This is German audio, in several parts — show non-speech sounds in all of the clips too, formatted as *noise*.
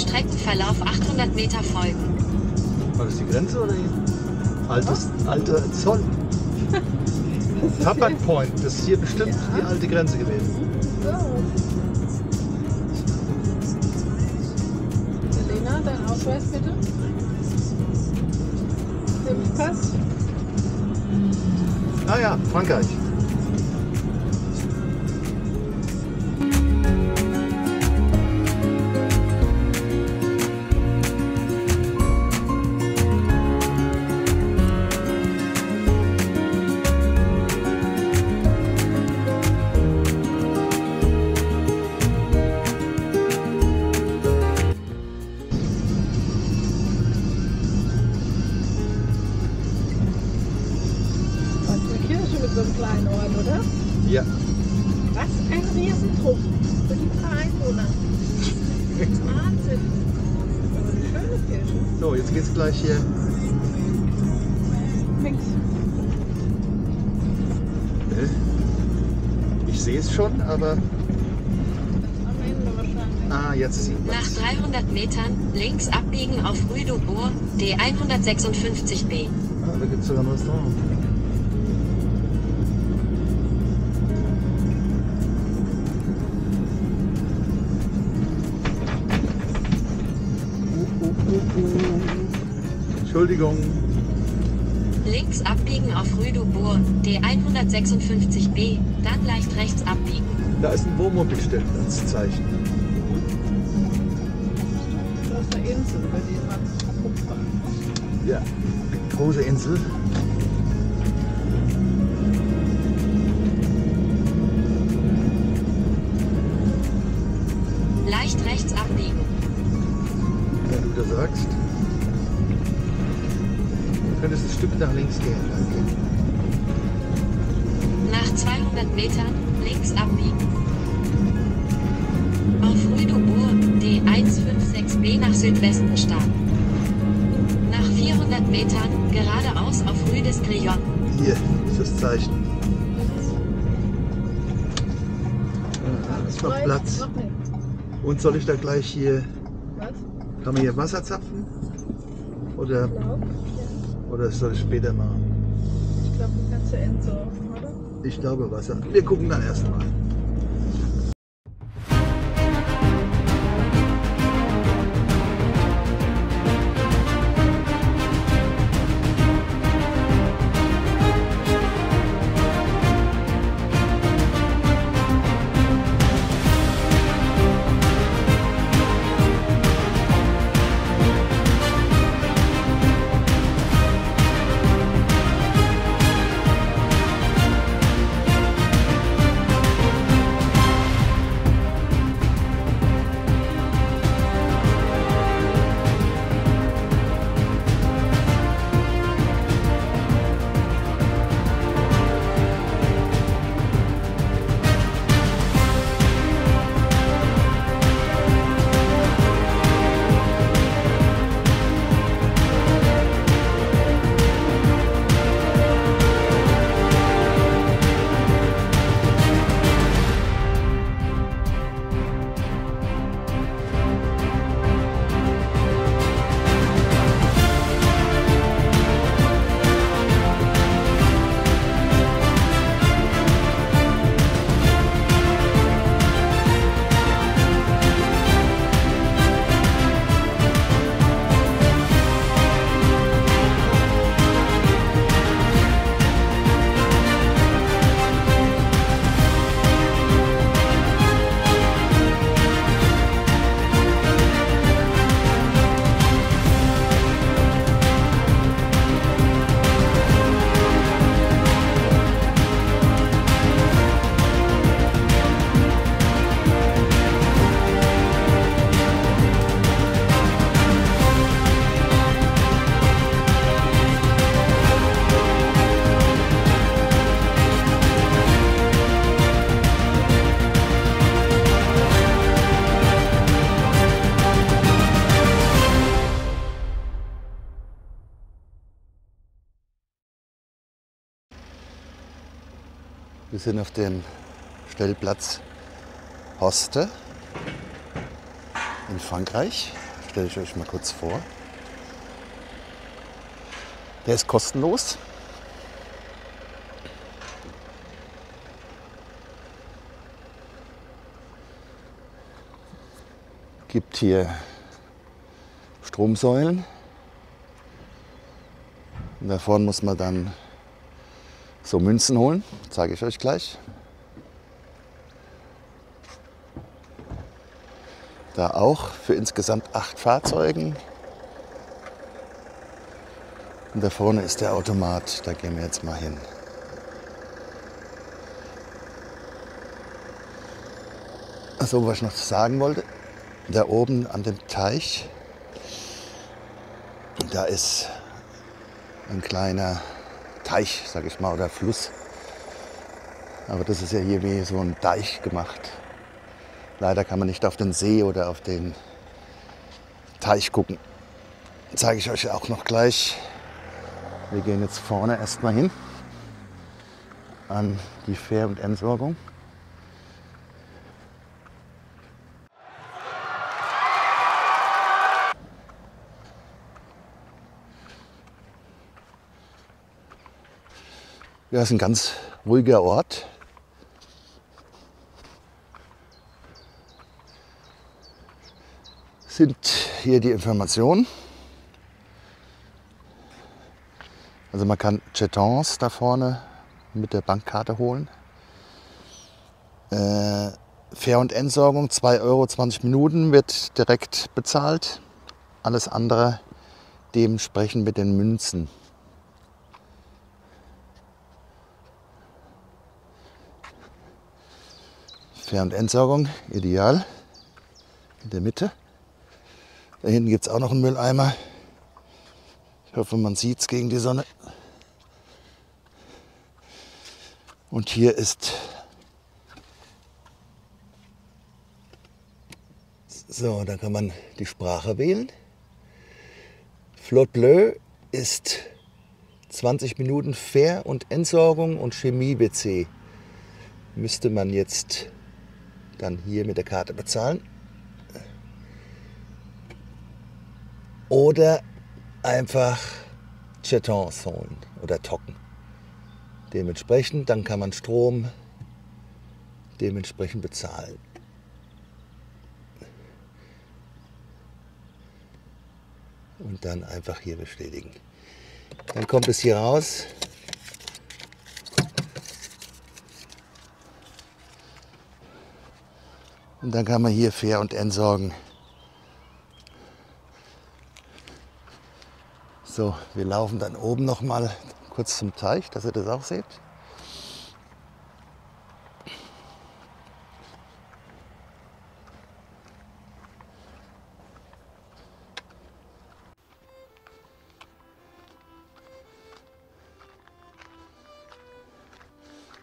Streckenverlauf 800 Meter folgen. War das die Grenze oder hier? Altes, alter Zoll. *laughs* Tabak Point, das ist hier bestimmt die alte Grenze gewesen. Selena, dein Ausweis bitte. Impfpass. Ah ja, Frankreich. Mit so einem kleinen Ort, oder? Ja. Was ein Riesentrupp für die paar Einwohner. Wahnsinn. Aber eine schöne Kirche. So, jetzt geht's gleich hier. Links. Ich sehe es schon, aber. Ah, jetzt sieht man Nach 300 Metern links abbiegen auf Rue du Bourg, D156b. Ah, da gibt es sogar ein Restaurant. Entschuldigung. Links abbiegen auf Rue du Bourg, D156b, dann leicht rechts abbiegen. Da ist ein Wohnmobilstellplatzzeichen. Das ist eine Insel, über die man rumfahren. Ja, eine große Insel. Leicht rechts abbiegen. Wenn du das sagst. Du könntest ein Stück nach links gehen. Danke. Nach 200 Metern links abbiegen. Auf Rue du Bourg, D156b nach Südwesten starten. Nach 400 Metern geradeaus auf Rue des Grillon. Hier ist das Zeichen. Ist noch Platz. Und soll ich da gleich hier, Was? kann man hier Wasser zapfen? Oder, Glaub? Oder soll ich später machen? Ich glaube, du kannst ja entsorgen, oder? Ich glaube Wasser. Wir gucken dann erstmal. Wir sind auf dem Stellplatz Hoste in Frankreich. Stelle ich euch mal kurz vor. Der ist kostenlos. Gibt hier Stromsäulen. Und da vorne muss man dann so Münzen holen. Zeige ich euch gleich. Da auch für insgesamt acht Fahrzeugen. Und da vorne ist der Automat. Da gehen wir jetzt mal hin. Also, was ich noch sagen wollte, da oben an dem Teich, da ist ein kleiner Teich, sag ich mal, oder Fluss. Aber das ist ja hier wie so ein Deich gemacht. Leider kann man nicht auf den See oder auf den Teich gucken. Zeige ich euch auch noch gleich. Wir gehen jetzt vorne erstmal hin an die Fähr- und Entsorgung. Ja, ist ein ganz ruhiger Ort. Sind hier die Informationen. Also man kann Jetons da vorne mit der Bankkarte holen. Äh, Fähr- und Entsorgung 2 Euro 20 Minuten wird direkt bezahlt. Alles andere dementsprechend mit den Münzen. Fähr- und Entsorgung, ideal. In der Mitte. Da hinten gibt es auch noch einen Mülleimer. Ich hoffe, man sieht es gegen die Sonne. Und hier ist so, da kann man die Sprache wählen. Flot Bleu ist 20 Minuten Fähr- und Entsorgung und Chemie-WC. Müsste man jetzt dann hier mit der Karte bezahlen. Oder einfach Chetons holen oder Tocken. Dementsprechend, dann kann man Strom dementsprechend bezahlen. Und dann einfach hier bestätigen. Dann kommt es hier raus. Und dann kann man hier fair und entsorgen. So, wir laufen dann oben noch mal kurz zum Teich, dass ihr das auch seht.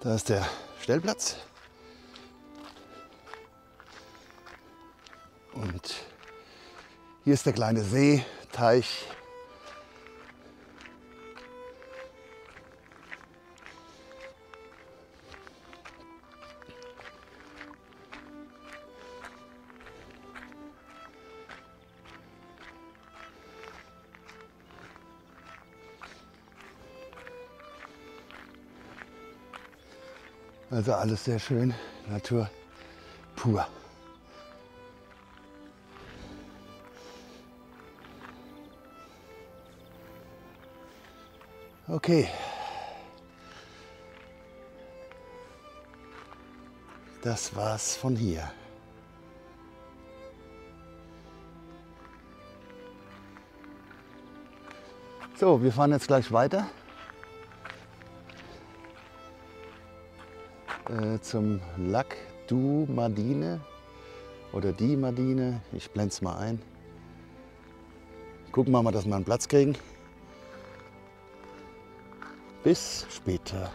Da ist der Stellplatz. Hier ist der kleine See, Teich. Also alles sehr schön, Natur pur. Okay. Das war's von hier. So, wir fahren jetzt gleich weiter äh, zum Lac du Madine oder die Madine. Ich blende es mal ein. Gucken wir mal, dass wir einen Platz kriegen. Bis später.